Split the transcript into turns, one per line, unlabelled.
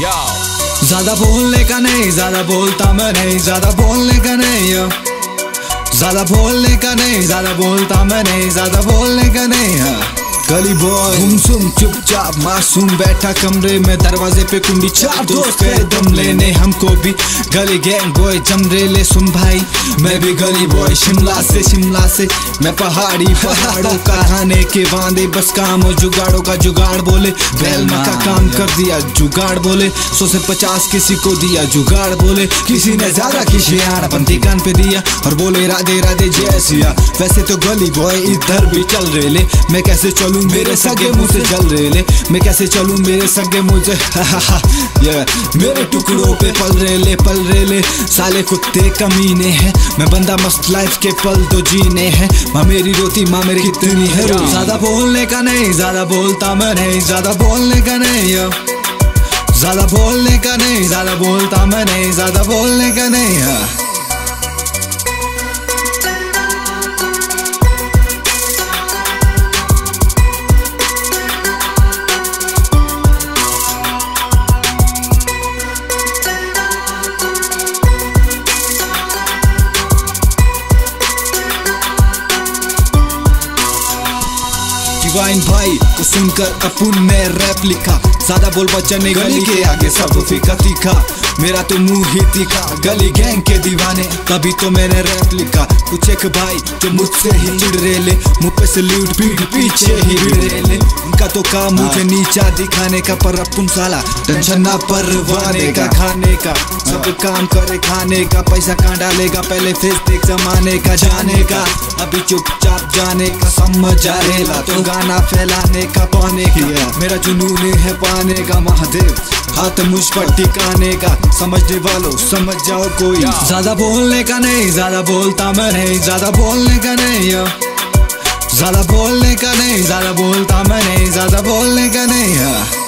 ज़्यादा बोलने का नहीं, ज़्यादा बोलता मैं नहीं, ज़्यादा बोलने का नहीं ज़्यादा बोलने का नहीं, ज़्यादा बोलता मैं नहीं, ज़्यादा बोलने का नहीं गली बॉय गुमसुम चुपचाप मासूम बैठा कमरे में दरवाजे पे कुंडी चार दोस्त है। दम लेने हमको भी गली गैंग बॉय जमरे ले सुन भाई। मैं भी गली बॉय शिमला से शिमला से। मैं पहाड़ी पहाड़ों का खाने के बांधे बस काम और जुगाड़ों का जुगाड़ बोले। बैल का काम कर दिया जुगाड़ बोले। सौ से पचास किसी को दिया जुगाड़ बोले। किसी ने ज़्यादा किसी बनती कान पे दिया। और बोले राधे राधे जय सिया। वैसे तो गली बॉय इधर भी चल रहे ले। मैं कैसे चलू? चलूँ मेरे सगे मुँह से जल रहे ले मैं कैसे चलूँ मेरे सगे मुझे ये मेरे टुकड़ों पे पल रहे ले पल रहे ले साले कुत्ते कमीने हैं। मैं बंदा मस्त लाइफ के पल तो जीने हैं। माँ मेरी रोती माँ मेरी कितनी है। ज़्यादा बोलने का नहीं ज़्यादा बोलता मैं नहीं। ज़्यादा बोलने का नहीं ज़्यादा बोलने का नहीं ज़्यादा बोलता मैं नहीं। ज़्यादा बोलने का नहीं है। डिवाइन भाई को सुनकर अपुन ने रैप लिखा ज़्यादा बोल बच्चा नहीं गली के आगे सब फीका तीखा मेरा तो मुँह ही तीखा गली गैंग के दीवाने तभी तो मैंने रैप लिखा कुछ एक भाई जो मुझसे ही चिड़ रहे ले मुँह पे सल्यूट पीठ पीछे ही रहे ले उनका तो काम मुझे। नीचा दिखाने का पर अपन साला टेंशन ना परवाने का खाने का सब काम करे खाने का पैसा कहाँ डालेगा पहले फेस देख जमाने का जाने का अभी चुपचाप जाने का समझ रेला तो गाना फैलाने का पाने का। मेरा जुनून है पाने का महादेव। हाथ मुझ पर टिकाने का समझने वालों समझ जाओ कोई। ज़्यादा बोलने का नहीं ज़्यादा बोलता मैं नहीं ज़्यादा बोलने का नहीं ज़्यादा बोलने का नहीं ज़्यादा बोलता मैं नहीं ज़्यादा बोलने का नहीं है